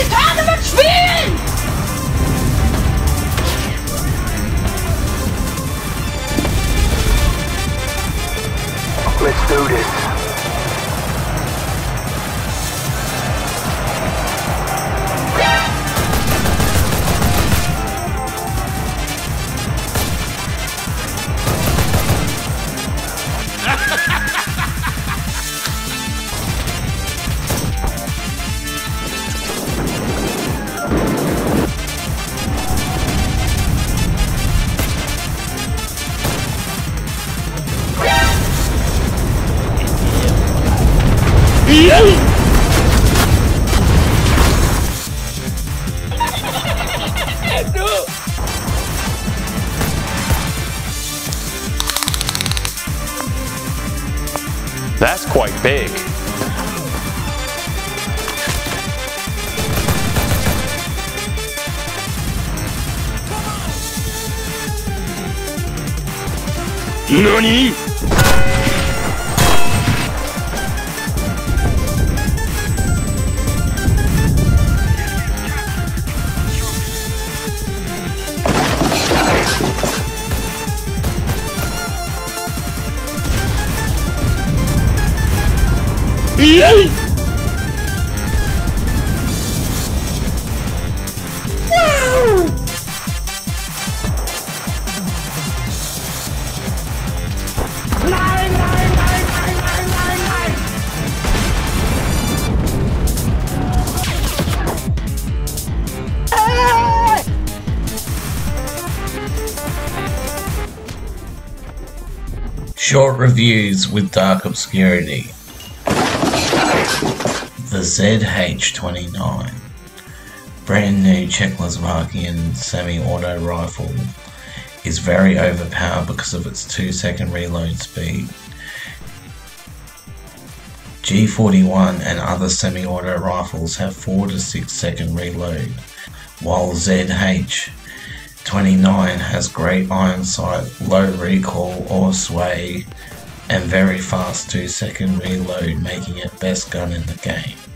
will an die Tage That's quite big. NANI?! Short reviews with Dark Obscurity. The ZH29. Brand new Czechoslovakian semi auto rifle is very overpowered because of its 2 second reload speed. G41 and other semi auto rifles have 4 to 6 second reload, while ZH 29 has great iron sight, low recoil or sway, and very fast 2 second reload, making it best gun in the game.